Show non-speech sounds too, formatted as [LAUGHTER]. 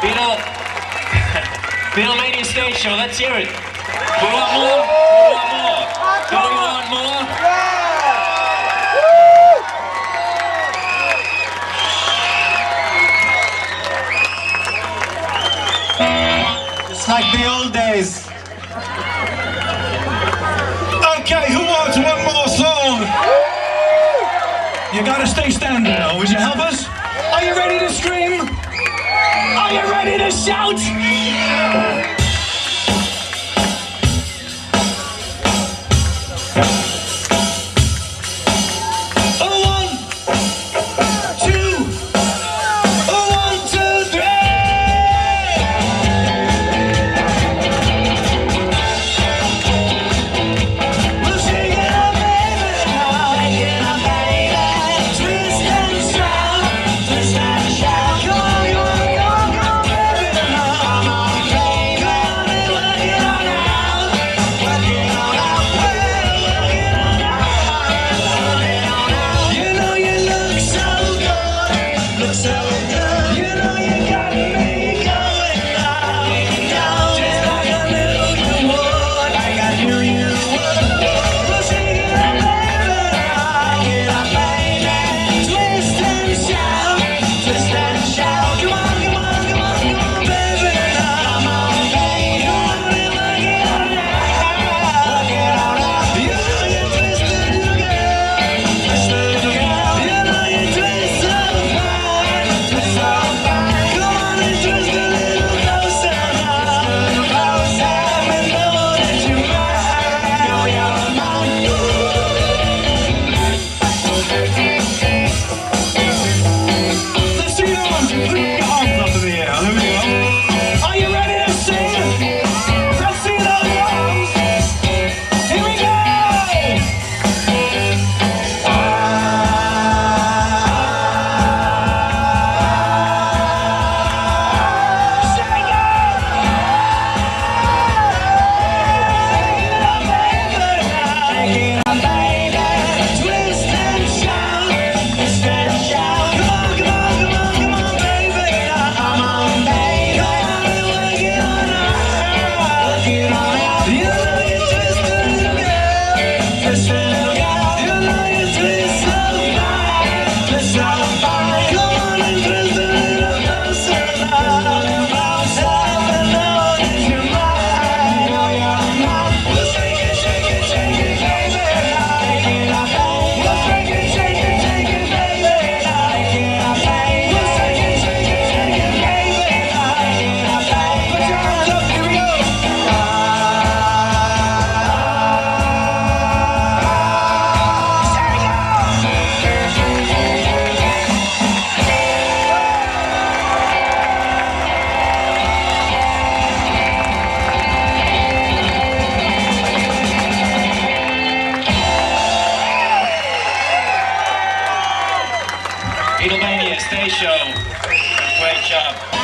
Beatle, [LAUGHS] Beatlemania stage show. Let's hear it. We want more. We want more. Do we want more? Yeah. It's like the old days. Okay, who wants one more song? You gotta stay standing now. Would you help us? Are you ready to scream? Are you ready to shout? Yeah. Beatlemania Stay Show. Great job.